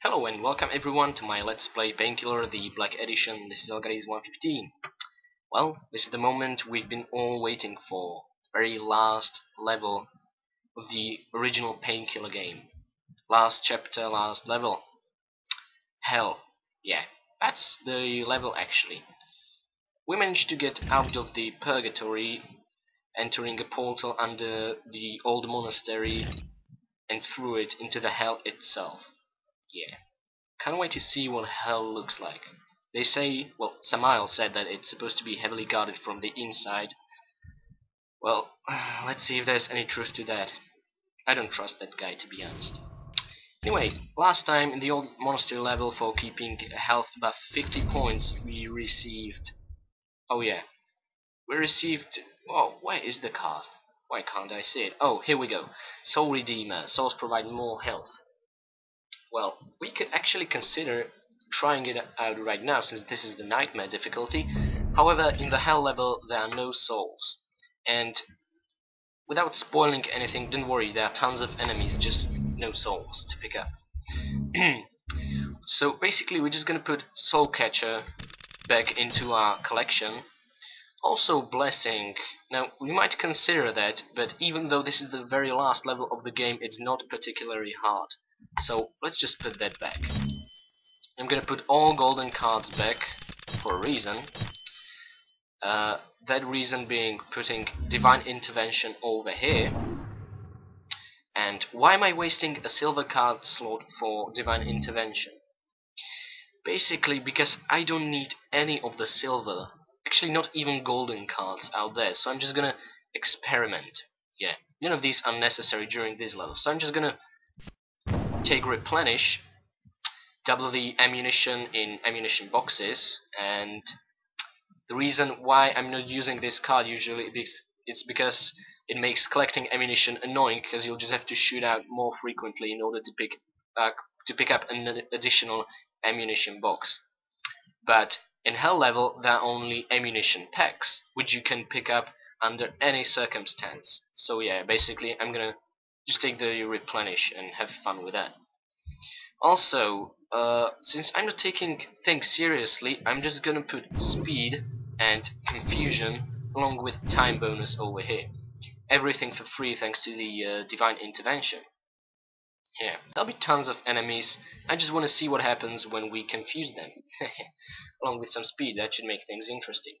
Hello and welcome everyone to my Let's Play Painkiller, the Black Edition. This is Zelgadis115. Well, this is the moment we've been all waiting for. Very last level of the original Painkiller game. Last chapter, last level. Hell, yeah, that's the level actually. We managed to get out of the purgatory, entering a portal under the old monastery and through it into the hell itself. Yeah. Can't wait to see what hell looks like. They say, well, Samael said that it's supposed to be heavily guarded from the inside. Well, let's see if there's any truth to that. I don't trust that guy, to be honest. Anyway, last time in the old monastery level for keeping health above 50 points, we received... Oh yeah. We received... Oh, where is the card? Why can't I see it? Oh, here we go. Soul Redeemer. Souls provide more health. Well, we could actually consider trying it out right now since this is the nightmare difficulty. However, in the hell level there are no souls. And without spoiling anything, don't worry, there are tons of enemies, just no souls to pick up. so basically we're just gonna put Soul Catcher back into our collection. Also Blessing. Now, we might consider that, but even though this is the very last level of the game, it's not particularly hard. So let's just put that back. I'm gonna put all golden cards back for a reason. Uh, that reason being putting Divine Intervention over here. And why am I wasting a silver card slot for Divine Intervention? Basically because I don't need any of the silver, actually not even golden cards out there, so I'm just gonna experiment. Yeah, none of these are necessary during this level, so I'm just gonna take replenish, double the ammunition in ammunition boxes, and the reason why I'm not using this card usually it's because it makes collecting ammunition annoying because you'll just have to shoot out more frequently in order to pick uh, to pick up an additional ammunition box. But in hell level there are only ammunition packs which you can pick up under any circumstance. So yeah, basically I'm gonna just take the replenish and have fun with that. Also, uh, since I'm not taking things seriously, I'm just gonna put speed and confusion along with time bonus over here. Everything for free thanks to the uh, divine intervention. Yeah, there'll be tons of enemies. I just want to see what happens when we confuse them. along with some speed, that should make things interesting.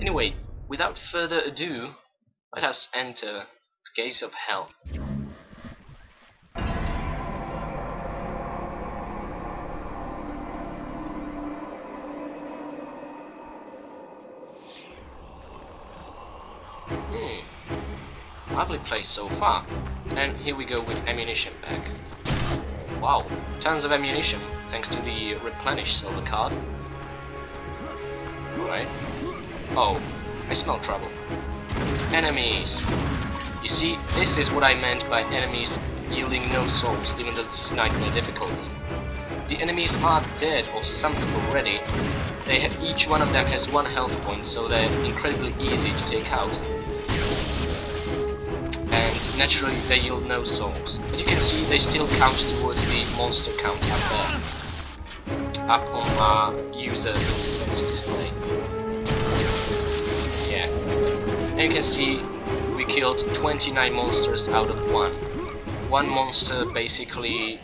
Anyway, without further ado, let us enter Gates of Hell. Hmm. Lovely place so far. And here we go with ammunition pack. Wow, tons of ammunition, thanks to the replenish silver card. Right. Oh, I smell trouble. Enemies! You see, this is what I meant by enemies yielding no souls, even though this is nightmare difficulty. The enemies are dead or something already. They have, each one of them has one health point, so they're incredibly easy to take out. And naturally they yield no souls. But you can see they still count towards the monster count up there. Up on our user interface display. Yeah. And you can see we killed 29 monsters out of 1. One monster basically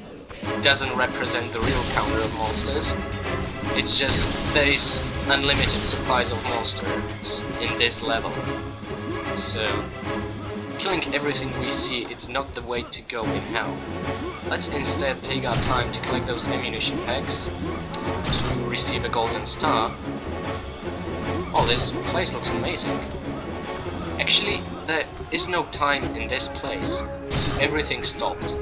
doesn't represent the real counter of monsters. It's just there is unlimited supplies of monsters in this level. So killing everything we see is not the way to go in hell. Let's instead take our time to collect those ammunition packs to receive a golden star. Oh, this place looks amazing. Actually, there is no time in this place. So everything stopped.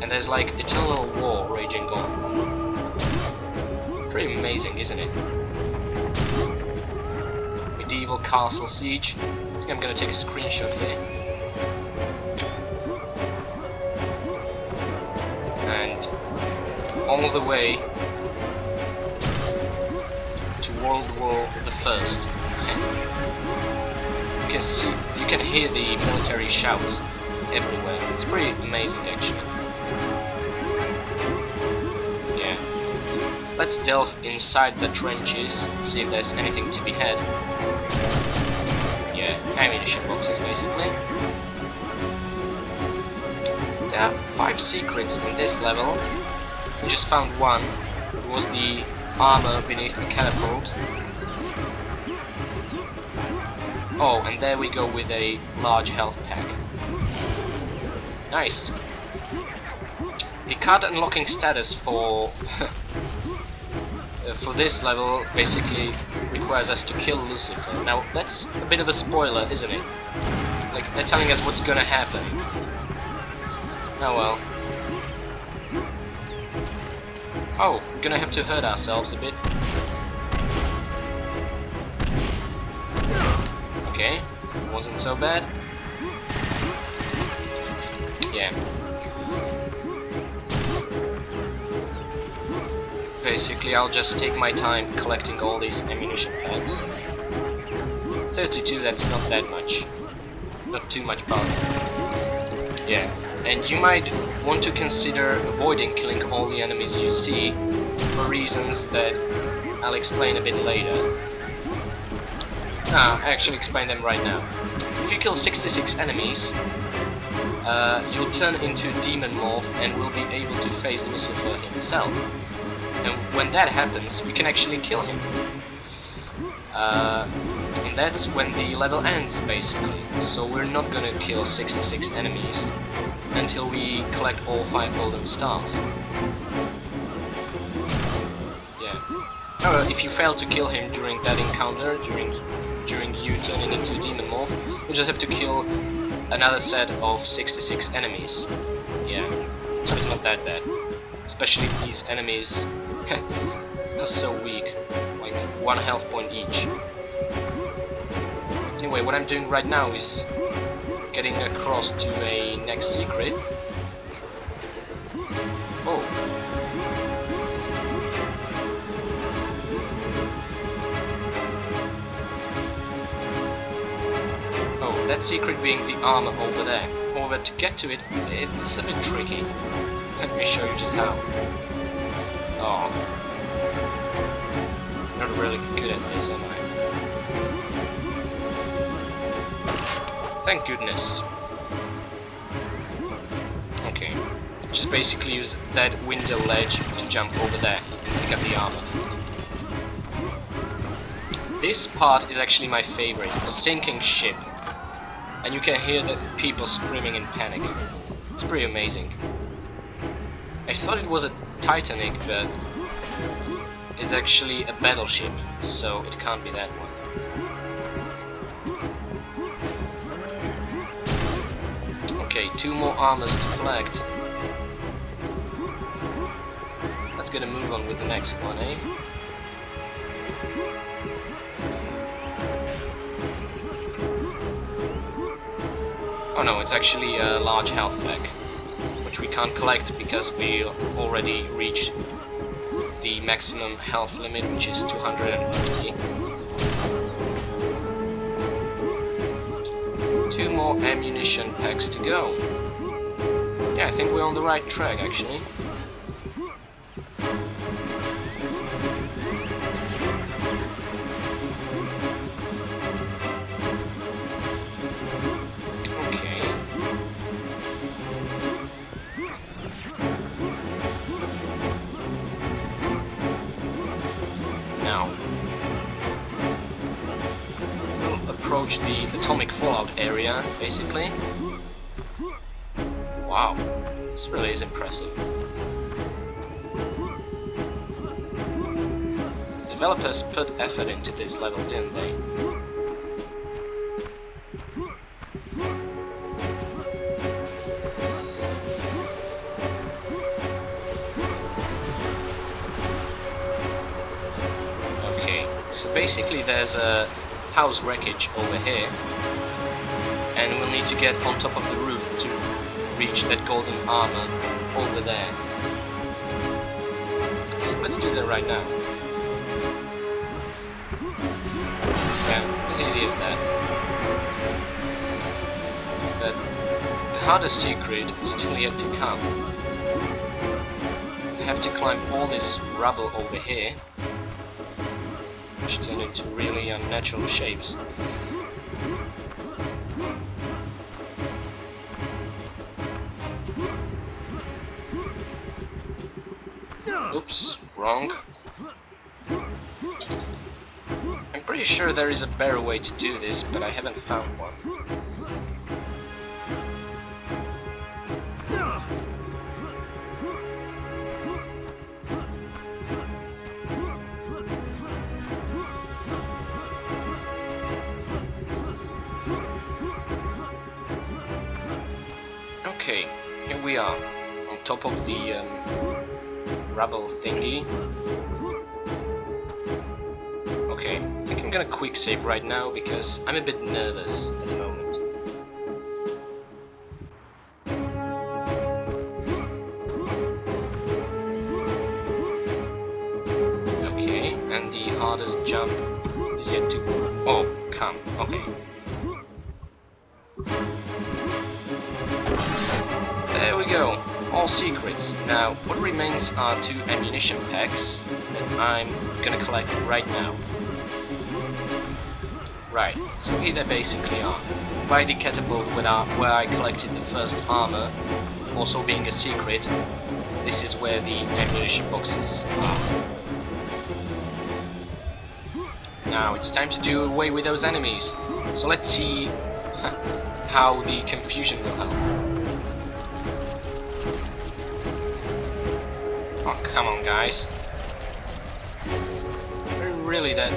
And there's like eternal war raging on. Pretty amazing, isn't it? Medieval castle siege. I think I'm gonna take a screenshot here. And all the way to World War the First can see, you can hear the military shouts everywhere. It's pretty amazing, actually. Yeah. Let's delve inside the trenches, see if there's anything to be had. Yeah, ammunition boxes basically. There are five secrets in this level. We just found one. It was the armor beneath the catapult. Oh, and there we go with a large health pack. Nice. The card unlocking status for uh, for this level basically requires us to kill Lucifer. Now that's a bit of a spoiler, isn't it? Like they're telling us what's gonna happen. Oh well. Oh, we're gonna have to hurt ourselves a bit. Okay, wasn't so bad. Yeah. Basically, I'll just take my time collecting all these ammunition packs. 32, that's not that much. Not too much powder. Yeah, and you might want to consider avoiding killing all the enemies you see for reasons that I'll explain a bit later. Ah, I actually explain them right now. If you kill 66 enemies, uh, you'll turn into Demon Morph and will be able to face Lucifer himself. And when that happens, we can actually kill him. Uh, and that's when the level ends, basically. So we're not gonna kill 66 enemies until we collect all 5 golden stars. Yeah. However, if you fail to kill him during that encounter, during during you turning into Demon Morph, you just have to kill another set of 66 enemies. Yeah, so it's not that bad. Especially these enemies are so weak, like one health point each. Anyway, what I'm doing right now is getting across to a next secret. That secret being the armor over there. However, to get to it, it's a bit tricky. Let me show you just how. Oh. Not really good at this, am I? Thank goodness. Okay. Just basically use that window ledge to jump over there and pick up the armor. This part is actually my favorite, the sinking ship. And you can hear the people screaming in panic. It's pretty amazing. I thought it was a Titanic, but it's actually a battleship, so it can't be that one. Okay, two more armors to collect. Let's get a move on with the next one, eh? Oh no, it's actually a large health pack, which we can't collect because we already reached the maximum health limit, which is 250. Two more ammunition packs to go. Yeah, I think we're on the right track, actually. Approach the atomic fallout area, basically. Wow, this really is impressive. Developers put effort into this level, didn't they? Okay, so basically there's a house wreckage over here and we'll need to get on top of the roof to reach that golden armor over there. So let's do that right now. Yeah, as easy as that. But the hardest secret is still yet to come. We have to climb all this rubble over here, turn into really unnatural shapes. Oops, wrong. I'm pretty sure there is a better way to do this, but I haven't found one. Okay, here we are, on top of the um, rubble thingy. Okay, I think I'm gonna quick save right now because I'm a bit nervous at the moment. Now, what remains are two ammunition packs that I'm gonna collect right now. Right, so here they basically are. By the catapult where I, where I collected the first armor, also being a secret, this is where the ammunition boxes are. Now it's time to do away with those enemies. So let's see how the confusion will help. Come on guys. They're really that,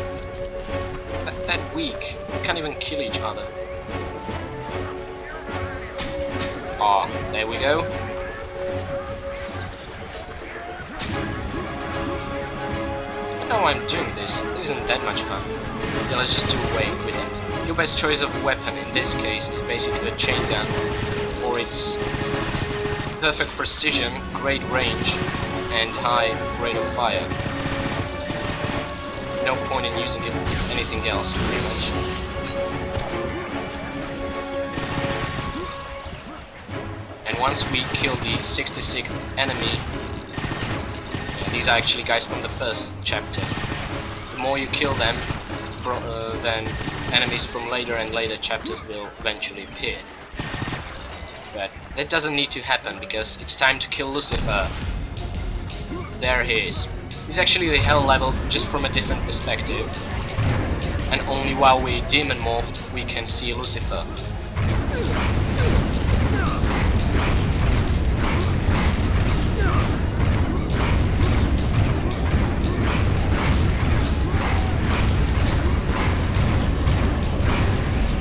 that, that weak. We can't even kill each other. Ah, oh, there we go. I know I'm doing this. This isn't that much fun. Yeah, let's just do away with it. Your best choice of weapon in this case is basically the chain gun for its perfect precision, great range, and high rate of fire. No point in using it anything else, pretty much. And once we kill the 66th enemy, these are actually guys from the first chapter, the more you kill them, from, uh, then enemies from later and later chapters will eventually appear. But that doesn't need to happen because it's time to kill Lucifer. There he is. He's actually the hell level just from a different perspective. And only while we demon morphed we can see Lucifer.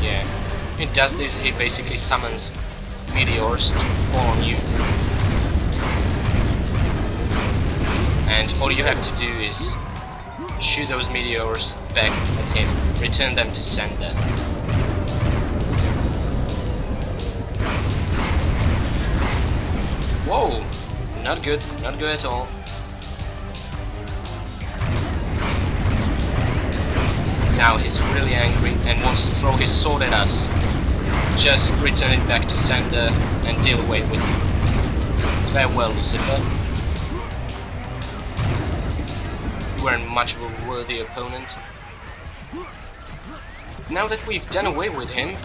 Yeah. He does this, he basically summons meteors to fall on you. And all you have to do is shoot those meteors back at him, return them to sender. Whoa! Not good, not good at all. Now he's really angry and wants to throw his sword at us. Just return it back to sender and deal away with it. Farewell, Lucifer. Weren't much of a worthy opponent. Now that we've done away with him,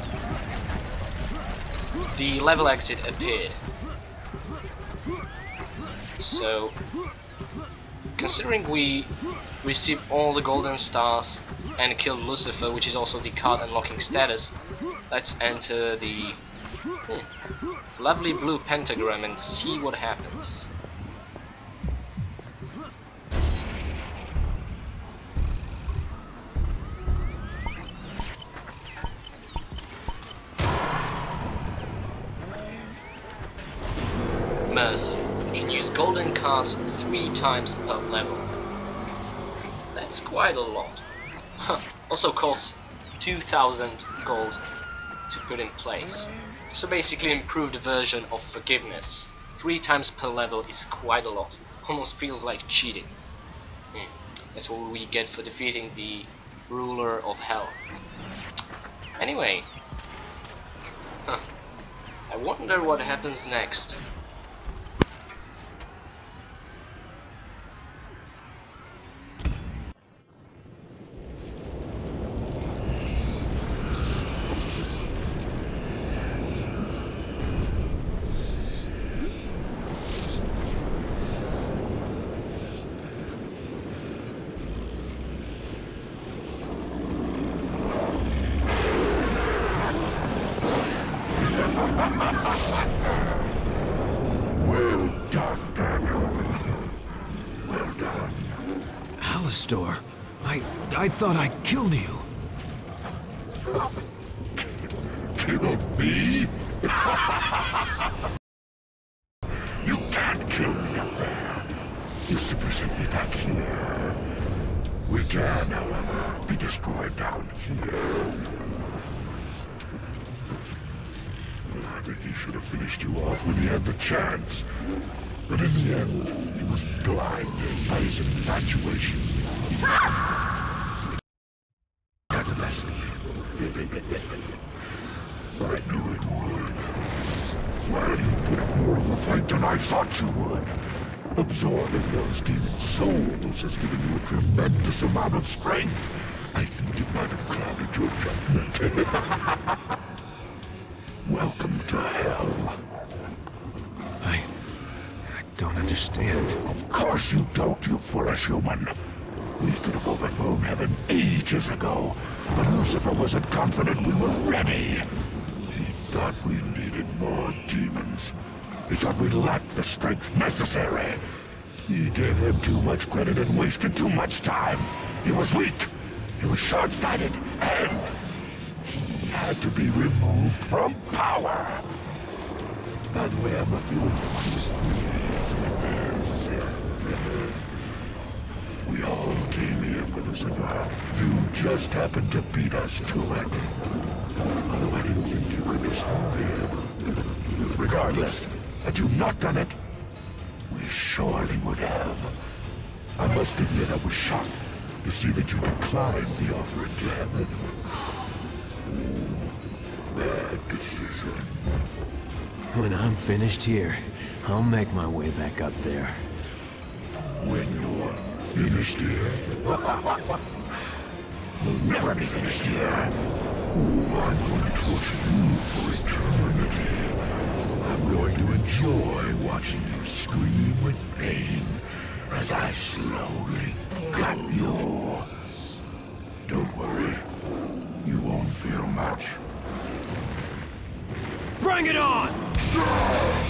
the level exit appeared. So, considering we received all the golden stars and killed Lucifer, which is also the card unlocking status, let's enter the hmm, lovely blue pentagram and see what happens. You can use golden cards three times per level. That's quite a lot. also costs 2000 gold to put in place. So basically improved version of forgiveness. Three times per level is quite a lot. Almost feels like cheating. Hmm. That's what we get for defeating the ruler of hell. Anyway. Huh. I wonder what happens next. Alastor. I... I thought I killed you. Kill me? you can't kill me up there. You simply sent me back here. We can, however, be destroyed down here. I think he should have finished you off when he had the chance. But in the end, he was blinded by his infatuation with me. Would. Absorbing those demon souls has given you a tremendous amount of strength. I think it might have clouded your judgment. Welcome to hell. I... I don't understand. Of course you don't, you foolish human. We could have overthrown heaven ages ago, but Lucifer wasn't confident we were ready. He thought we needed more demons. He thought we lacked the strength necessary. He gave them too much credit and wasted too much time. He was weak. He was short-sighted, and he had to be removed from power. By the way, I'm not the only one with. We all came here for Lucifer. You just happened to beat us to it. Although I didn't think you could destroy him. Regardless, had you not done it, we surely would have. I must admit I was shocked to see that you declined the offer to heaven. Bad decision. When I'm finished here, I'll make my way back up there. When you're finished here. You'll never be finished here. Ooh, I'm going to torture you for eternity. I'm going to enjoy watching you scream with pain as I slowly cut you. Don't worry. You won't feel much. Bring it on!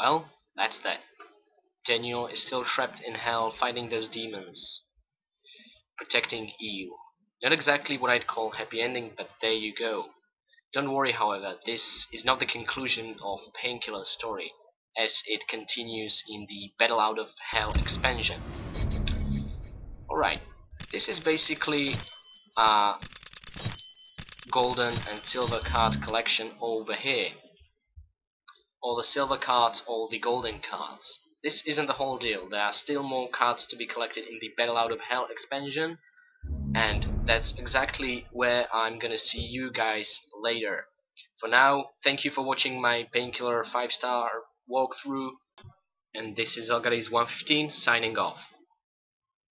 Well, that's that. Daniel is still trapped in hell fighting those demons. Protecting Eve. Not exactly what I'd call happy ending, but there you go. Don't worry, however, this is not the conclusion of Painkiller's story, as it continues in the Battle Out of Hell expansion. Alright, this is basically a golden and silver card collection over here. All the silver cards, all the golden cards. This isn't the whole deal, there are still more cards to be collected in the Battle Out of Hell expansion, and that's exactly where I'm gonna see you guys later. For now, thank you for watching my Painkiller 5 star walkthrough, and this is Zelgadis115 signing off.